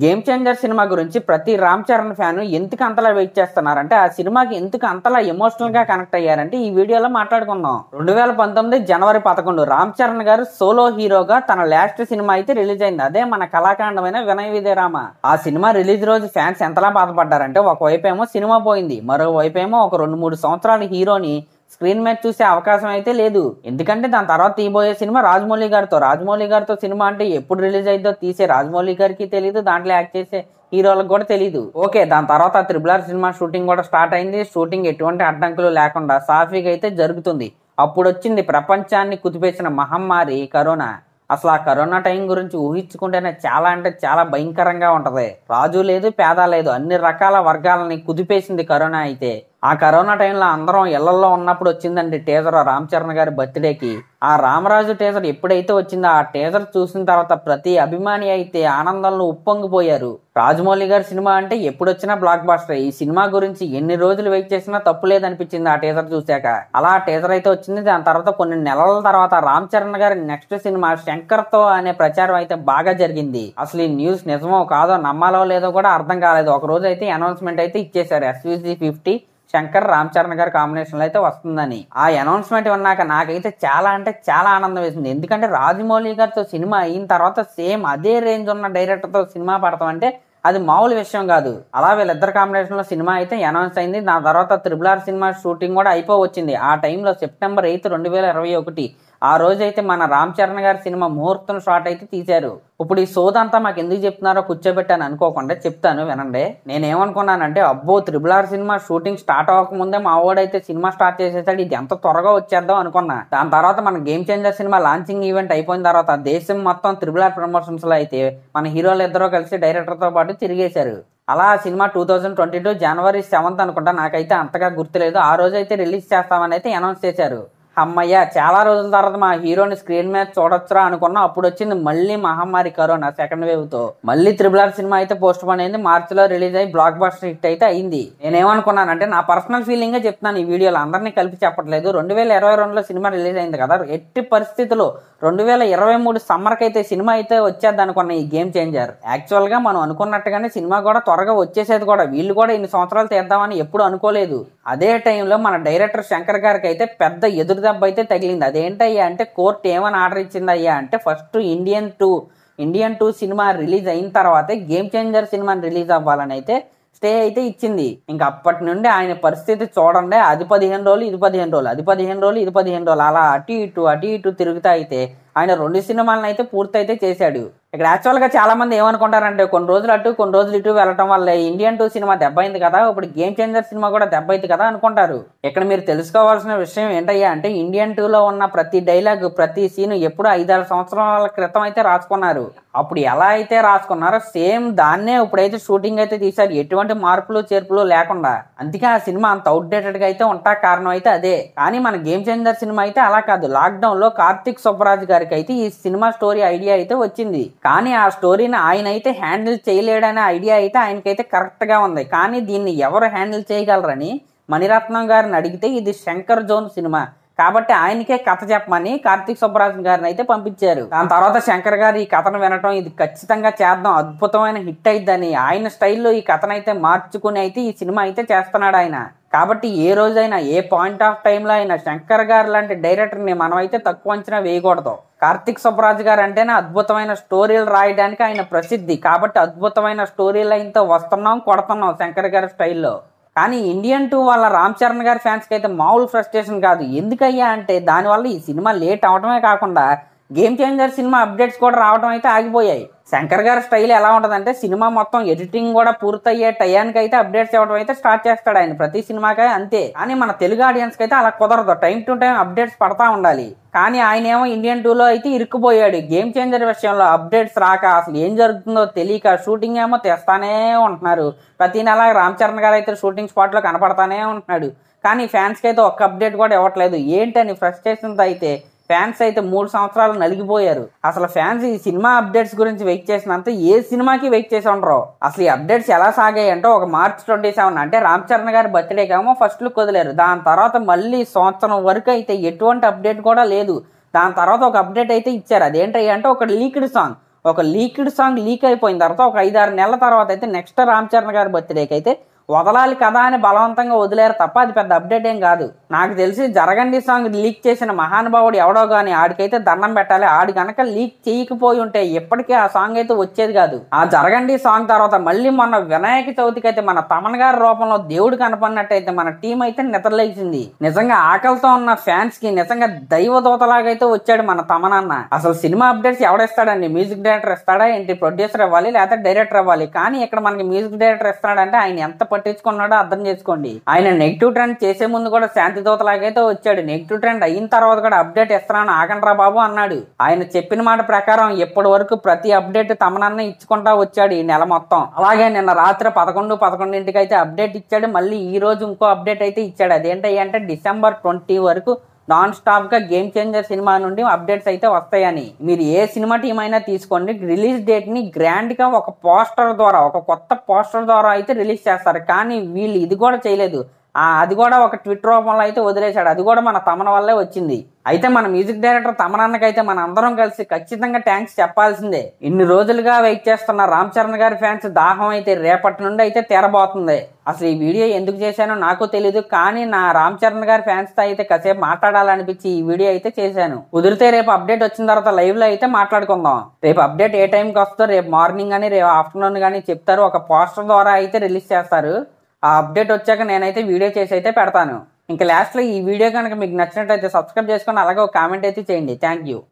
Game changer cinema గురించి ప్రతి Ram Charan fan ఎందుకు అంతలా వెయిట్ చేస్తున్నారంటే ఆ సినిమాకి ఎందుకు అంతలా ఎమోషనల్గా కనెక్ట్ అయ్యారంటే ఈ వీడియోలో మాట్లాడుకుందాం. రెండు వేల పంతొమ్మిది జనవరి పదకొండు రామ్ చరణ్ గారు సోలో హీరోగా తన లాస్ట్ సినిమా అయితే రిలీజ్ అయింది. అదే మన కళాకాండమైన వినయ విజయరామ. ఆ సినిమా రిలీజ్ రోజు ఫ్యాన్స్ ఎంతలా బాధపడ్డారంటే ఒకవైపు ఏమో సినిమా పోయింది మరోవైపు ఏమో ఒక రెండు మూడు సంవత్సరాల హీరోని స్క్రీన్ మీద చూసే అవకాశం అయితే లేదు. ఎందుకంటే దాని తర్వాత తీయబోయే సినిమా రాజమౌళి గారితో. రాజమౌళి గారితో సినిమా అంటే ఎప్పుడు రిలీజ్ అయిద్దో తీసే రాజమౌళి గారికి తెలియదు దాంట్లో యాక్ట్ చేసే హీరోలకు కూడా తెలియదు ఓకే దాని తర్వాత త్రిబుల్ సినిమా షూటింగ్ కూడా స్టార్ట్ అయింది. షూటింగ్ ఎటువంటి అడ్డంకులు లేకుండా సాఫీగా అయితే జరుగుతుంది. అప్పుడు వచ్చింది ప్రపంచాన్ని కుదిపేసిన మహమ్మారి కరోనా. అసలు ఆ కరోనా టైం గురించి ఊహించుకుంటేనే చాలా అంటే చాలా భయంకరంగా ఉంటది. రాజు లేదు పేద లేదు అన్ని రకాల వర్గాలని కుదిపేసింది కరోనా అయితే. ఆ కరోనా టైంలో అందరం ఇళ్ళలో ఉన్నప్పుడు వచ్చిందండి టీజర్. రామ్ చరణ్ గారి బర్త్డేకి. ఆ రామరాజు టీజర్ ఎప్పుడైతే వచ్చిందో ఆ టీజర్ చూసిన తర్వాత ప్రతి అభిమాని అయితే ఆనందంలో ఉప్పొంగిపోయారు. రాజమౌళి గారి సినిమా అంటే ఎప్పుడు వచ్చినా బ్లాక్ బాస్టర్ ఈ సినిమా గురించి ఎన్ని రోజులు వెయిట్ చేసినా తప్పు లేదనిపించింది ఆ టీజర్ చూశాక. అలా ఆ టీజర్ అయితే వచ్చింది. దాని తర్వాత కొన్ని నెలల తర్వాత రామ్ చరణ్ గారి నెక్స్ట్ సినిమా శంకర్తో అనే ప్రచారం అయితే బాగా జరిగింది. అసలు ఈ న్యూస్ నిజమో కాదో నమ్మాలో లేదో కూడా అర్థం కాలేదు. ఒక రోజు అయితే అనౌన్స్మెంట్ అయితే ఇచ్చేశారు. ఎస్విసి ఫిఫ్టీ శంకర్ రామ్ చరణ్ గారి కాంబినేషన్లో అయితే వస్తుందని. ఆ అనౌన్స్మెంట్ విన్నాక నాకైతే చాలా అంటే చాలా ఆనందం వేసింది. ఎందుకంటే రాజమౌళి గారితో సినిమా అయిన తర్వాత సేమ్ అదే రేంజ్ ఉన్న డైరెక్టర్తో సినిమా పడతాం అంటే అది మామూలు విషయం కాదు. అలా వీళ్ళిద్దరు కాంబినేషన్లో సినిమా అయితే అనౌన్స్ అయింది. దాని తర్వాత త్రిబుల్ ఆర్ సినిమా షూటింగ్ కూడా అయిపోవచ్చింది. ఆ టైంలో సెప్టెంబర్ ఎయిత్ రెండు వేల ఇరవై ఒకటి ఆ రోజైతే మన రామ్ చరణ్ గారి సినిమా ముహూర్తం షాట్ అయితే తీశారు. ఇప్పుడు ఈ సోదంతా మాకు ఎందుకు చెప్తున్నారో కూర్చోబెట్టాను అనుకోకుండా చెప్తాను వినండి. నేనేమనుకున్నానంటే అబ్బో triple R cinema shooting start అవ్వకముందే మా వాడైతే సినిమా స్టార్ట్ చేసేసాడు ఇది ఎంత త్వరగా వచ్చేద్దాం అనుకున్నా. దాని తర్వాత మన game changer cinema launching event అయిపోయిన తర్వాత దేశం మొత్తం త్రిబుల్ ఆర్ ప్రమోషన్స్లో అయితే మన హీరోలు ఇద్దరు కలిసి డైరెక్టర్తో పాటు తిరిగేశారు. అలా ఆ cinema two thousand twenty two జనవరి సెవెంత్ అనుకుంటా నాకైతే అంతగా గుర్తులేదు. ఆ రోజు అయితే రిలీజ్ చేస్తామని అయితే అనౌన్స్ చేశారు. అమ్మయ్య చాలా రోజుల తర్వాత మా హీరోని స్క్రీన్ మీద చూడొచ్చురా అనుకున్నా అప్పుడు వచ్చింది మళ్ళీ మహమ్మారి కరోనా సెకండ్ వేవ్తో. మళ్ళీ త్రిబుల్ ఆర్ సినిమా అయితే పోస్ట్ పోన్ అయింది మార్చ్లో రిలీజ్ అయ్యి బ్లాక్ బస్టర్ హిట్ అయితే అయింది. నేనేమనుకున్నానంటే నా పర్సనల్ ఫీలింగ్ చెప్తున్నాను ఈ వీడియోలో అందరినీ కలిపి చెప్పట్లేదు. రెండు వేల ఇరవై రెండులో సినిమా రిలీజ్ అయింది కదా ఎట్టి పరిస్థితుల్లో రెండు వేల ఇరవై మూడు సమ్మర్కి అయితే సినిమా అయితే వచ్చేది అనుకున్న ఈ గేమ్ చేంజర్. యాక్చువల్గా మనం అనుకున్నట్టుగానే సినిమా కూడా త్వరగా వచ్చేసేది కూడా. వీళ్ళు కూడా ఇన్ని సంవత్సరాలు తీద్దామని ఎప్పుడు అనుకోలేదు. అదే టైంలో మన డైరెక్టర్ శంకర్ గారికి అయితే పెద్ద ఎదురు దెబ్బ అయితే తగిలింది. అదేంటయ్యా అంటే కోర్టు ఏమని ఆర్డర్ ఇచ్చిందయ్యా అంటే first Indian two Indian two cinema release అయిన తర్వాతే గేమ్ చేంజర్ సినిమాని రిలీజ్ అవ్వాలని అయితే స్టే అయితే ఇచ్చింది. ఇంకా అప్పటి నుండి ఆయన పరిస్థితి చూడండి అది పదిహేను రోజులు ఇది పదిహేను రోజులు అది పదిహేను రోజులు ఇది పదిహేను రోజులు అలా అటు ఇటు అటు ఇటు తిరుగుతా అయితే ఆయన రెండు సినిమాలను అయితే పూర్తయితే చేశాడు. ఇక్కడ యాక్చువల్గా చాలామంది చాలా మంది ఏమనుకుంటారంటే కొన్ని రోజులు అటు కొన్ని రోజులు ఇటు వెళ్ళటం వల్ల ఇండియన్ టూ సినిమా దెబ్బైంది కదా ఇప్పుడు గేమ్ చేంజర్ సినిమా కూడా దెబ్బైంది కదా అనుకుంటారు. ఇక్కడ మీరు తెలుసుకోవాల్సిన విషయం ఏంటయ్యా అంటే ఇండియన్ టూ లో ఉన్న ప్రతి డైలాగ్ ప్రతి సీన్ ఎప్పుడు ఐదారు సంవత్సరాల క్రితం అయితే రాసుకున్నారు. అప్పుడు ఎలా అయితే రాసుకున్నారో సేమ్ దాన్నే ఇప్పుడైతే షూటింగ్ అయితే తీశారు. ఎటువంటి మార్పులు చేర్పులు లేకుండా. అందుకే ఆ సినిమా అంత అవుట్డేటెడ్గా అయితే ఉంటా కారణం అయితే అదే. కానీ మన గేమ్ చేంజర్ సినిమా అయితే అలా కాదు. లాక్డౌన్లో కార్తిక్ సుబ్బరాజ్ గారికి అయితే ఈ సినిమా స్టోరీ ఐడియా అయితే వచ్చింది. కానీ ఆ స్టోరీని ఆయన అయితే హ్యాండిల్ చేయలేడనే ఐడియా అయితే ఆయనకైతే కరెక్ట్గా ఉంది. కానీ దీన్ని ఎవరు హ్యాండిల్ చేయగలరని మణిరత్నం గారిని అడిగితే ఇది శంకర్ జోన్ సినిమా. కాబట్టి ఆయనకే కథ చెప్పమని కార్తీక్ సుబ్బరాజన్ గారిని అయితే పంపించారు. దాని తర్వాత శంకర్ గారు ఈ కథను వినటం ఇది ఖచ్చితంగా చేద్దాం అద్భుతమైన హిట్ అయిద్దని ఆయన స్టైల్లో ఈ కథను అయితే మార్చుకుని అయితే ఈ సినిమా అయితే చేస్తున్నాడు ఆయన. కాబట్టి ఏ రోజైనా ఏ పాయింట్ ఆఫ్ టైంలో అయినా శంకర్ గారు లాంటి డైరెక్టర్ని మనం అయితే తక్కువ అంచనా వేయకూడదు. కార్తిక్ సుబ్బరాజ్ గారు అంటేనే అద్భుతమైన స్టోరీలు రాయడానికి ఆయన ప్రసిద్ధి. కాబట్టి అద్భుతమైన స్టోరీ లైన్తో వస్తున్నాం కొడుతున్నాం శంకర్ గారి స్టైల్లో. కానీ ఇండియన్ టూ వాళ్ళ రామ్ చరణ్ గారి ఫ్యాన్స్కి అయితే మామూలు ఫ్రస్ట్రేషన్ కాదు. ఎందుకయ్యా అంటే దానివల్ల ఈ సినిమా లేట్ అవడమే కాకుండా గేమ్ చేంజర్ సినిమా అప్డేట్స్ కూడా రావడం అయితే ఆగిపోయాయి. శంకర్ గారి స్టైల్ ఎలా ఉంటుందంటే సినిమా మొత్తం ఎడిటింగ్ కూడా పూర్తయ్యే టయానికి అయితే అప్డేట్స్ ఇవ్వడం అయితే స్టార్ట్ చేస్తాడు ఆయన. ప్రతి సినిమాకే అంతే. కానీ మన తెలుగు ఆడియన్స్కి అయితే అలా కుదరదు. టైం టు టైం అప్డేట్స్ పడతా ఉండాలి. కానీ ఆయన ఏమో ఇండియన్ టూలో అయితే ఇరుక్కుపోయాడు. గేమ్ చేంజర్ విషయంలో అప్డేట్స్ రాక అసలు ఏం జరుగుతుందో తెలియక షూటింగ్ ఏమో తెస్తానే ఉంటున్నారు. ప్రతి నెల రామ్ చరణ్ గారు అయితే షూటింగ్ స్పాట్లో కనపడతానే ఉంటున్నాడు. కానీ ఫ్యాన్స్కి అయితే ఒక్క అప్డేట్ కూడా ఇవ్వట్లేదు. ఏంటని ఫ్రస్ట్రేషన్తో అయితే ఫ్యాన్స్ అయితే మూడు సంవత్సరాలు నలిగిపోయారు. అసలు ఫ్యాన్స్ ఈ సినిమా అప్డేట్స్ గురించి వెయిట్ చేసినంత ఏ సినిమాకి వెయిట్ చేసి ఉండరు. అసలు ఈ అప్డేట్స్ ఎలా సాగాయంటే ఒక మార్చ్ ట్వంటీ సెవెన్ అంటే రామ్ చరణ్ గారి బర్త్డే కామో ఫస్ట్ లుక్ వదిలేరు. దాని తర్వాత మళ్ళీ సంవత్సరం వరకు అయితే ఎటువంటి అప్డేట్ కూడా లేదు. దాని తర్వాత ఒక అప్డేట్ అయితే ఇచ్చారు. అదేంటంటే ఒక లీక్డ్ సాంగ్. ఒక లీక్డ్ సాంగ్ లీక్ అయిపోయిన తర్వాత ఒక ఐదారు నెలల తర్వాత అయితే నెక్స్ట్ రామ్ చరణ్ గారి బర్త్డేకి అయితే వదలాలి కదా అని బలవంతంగా వదిలేరు తప్ప అది పెద్ద అప్డేట్ ఏం కాదు. నాకు తెలిసి జరగండి సాంగ్ లీక్ చేసిన మహానుభావుడు ఎవడో కానీ ఆడికైతే దండం పెట్టాలి. ఆడి గనక లీక్ చేయకపోయి ఉంటే ఎప్పటికీ ఆ సాంగ్ అయితే వచ్చేది కాదు. ఆ జరగండి సాంగ్ తర్వాత మళ్ళీ మొన్న వినాయక చవితికి అయితే మన తమన్ గారి రూపంలో దేవుడు కనపడినట్టయితే మన టీం అయితే నిద్రలేసింది నిజంగా ఆకలితో ఉన్న ఫ్యాన్స్కి నిజంగా దైవ దూతలాగైతే వచ్చాడు మన తమనన్న అసలు సినిమా అప్డేట్స్ ఎవడిస్తాడండి? మ్యూజిక్ డైరెక్టర్ ఇస్తాడా? ఏంటి ప్రొడ్యూసర్ ఇవ్వాలి? లేకపోతే డైరెక్టర్ ఇవ్వాలి? కానీ ఇక్కడ మనకి మ్యూజిక్ డైరెక్టర్ ఇస్తాడంటే ఆయన ఎంత పట్టించుకున్నాడో అర్థం చేసుకోండి. ఆయన నెగిటివ్ ట్రెండ్ చేసే ముందు కూడా శాంతి దూతలాగైతే వచ్చాడు. నెగిటివ్ ట్రెండ్ అయిన తర్వాత కూడా అప్డేట్ ఇస్తున్నాను. ఆగండ్రా బాబు అన్నాడు. ఆయన చెప్పిన మాట ప్రకారం ఇప్పటి వరకు ప్రతి అప్డేట్ తమనన్న ఇచ్చుకుంటా వచ్చాడు ఈ నెల మొత్తం. అలాగే నిన్న రాత్రి పదకొండు పదకొండింటికి అయితే అప్డేట్ ఇచ్చాడు. మళ్ళీ ఈ రోజు ఇంకో అప్డేట్ అయితే ఇచ్చాడు. అదేంటి అంటే డిసెంబర్ ట్వంటీ వరకు నాన్ స్టాప్గా గేమ్ చేంజర్ సినిమా నుండి అప్డేట్స్ అయితే వస్తాయని. మీరు ఏ సినిమా టీం అయినా తీసుకోండి. రిలీజ్ డేట్ని గ్రాండ్గా ఒక పోస్టర్ ద్వారా ఒక కొత్త పోస్టర్ ద్వారా అయితే రిలీజ్ చేస్తారు. కానీ వీళ్ళు ఇది కూడా చేయలేదు. అది కూడా ఒక ట్విట్ రూపంలో అయితే వదిలేశాడు. అది కూడా మన తమన వల్లే వచ్చింది. అయితే మన మ్యూజిక్ డైరెక్టర్ తమనన్నకైతే మన అందరం కలిసి ఖచ్చితంగా థ్యాంక్స్ చెప్పాల్సిందే. ఇన్ని రోజులుగా వెయిట్ చేస్తున్న రామ్ చరణ్ గారి ఫ్యాన్స్ దాహం అయితే రేపటి నుండి అయితే తీరబోతుంది. అసలు ఈ వీడియో ఎందుకు చేశానో నాకు తెలియదు కానీ నా రామ్ చరణ్ గారి ఫ్యాన్స్తో అయితే కాసేపు మాట్లాడాలనిపించి ఈ వీడియో అయితే చేశాను. కుదిరితే రేపు అప్డేట్ వచ్చిన తర్వాత లైవ్లో అయితే మాట్లాడుకుందాం. రేపు అప్డేట్ ఏ టైంకి వస్తుందో రేపు మార్నింగ్ కానీ రేపు ఆఫ్టర్నూన్ కానీ చెప్తారు. ఒక పోస్టర్ ద్వారా అయితే రిలీజ్ చేస్తారు. ఆ అప్డేట్ వచ్చాక నేనైతే వీడియో చేసి అయితే పెడతాను. ఇంకా లాస్ట్లో ఈ వీడియో కనుక మీకు నచ్చినట్టయితే సబ్స్క్రైబ్ చేసుకొని అలాగే ఒక కామెంట్ అయితే చేయండి. Thank you